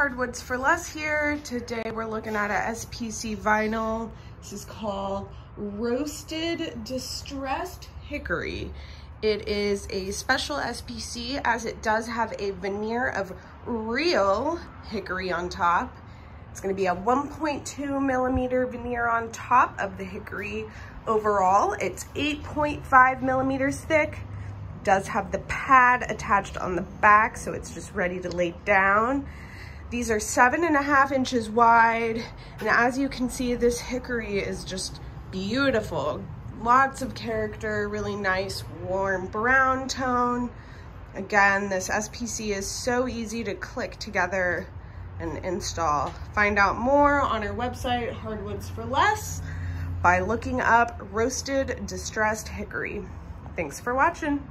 Hardwoods for Less here. Today we're looking at a SPC vinyl. This is called Roasted Distressed Hickory. It is a special SPC as it does have a veneer of real hickory on top. It's gonna be a 1.2 millimeter veneer on top of the hickory overall. It's 8.5 millimeters thick does have the pad attached on the back, so it's just ready to lay down. These are seven and a half inches wide, and as you can see, this hickory is just beautiful. Lots of character, really nice warm brown tone. Again, this SPC is so easy to click together and install. Find out more on our website, Hardwoods for Less, by looking up Roasted Distressed Hickory. Thanks for watching.